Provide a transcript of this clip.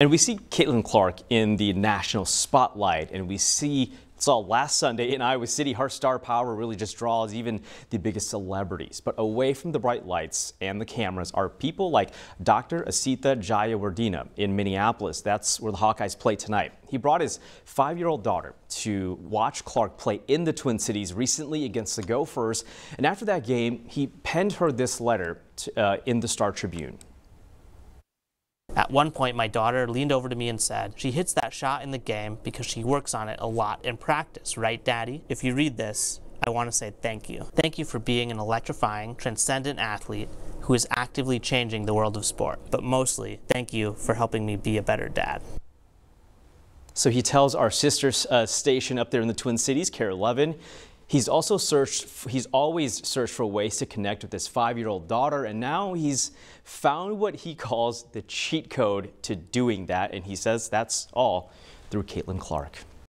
And we see Caitlin Clark in the national spotlight, and we see saw last Sunday in Iowa City, her star power really just draws even the biggest celebrities. But away from the bright lights and the cameras are people like Dr. Asitha Jayawardena in Minneapolis. That's where the Hawkeyes play tonight. He brought his five-year-old daughter to watch Clark play in the Twin Cities recently against the Gophers. And after that game, he penned her this letter to, uh, in the Star Tribune. At one point, my daughter leaned over to me and said, She hits that shot in the game because she works on it a lot in practice, right, Daddy? If you read this, I want to say thank you. Thank you for being an electrifying, transcendent athlete who is actively changing the world of sport. But mostly, thank you for helping me be a better dad. So he tells our sister uh, station up there in the Twin Cities, KARE 11, He's also searched, he's always searched for ways to connect with his five-year-old daughter, and now he's found what he calls the cheat code to doing that, and he says that's all through Caitlin Clark.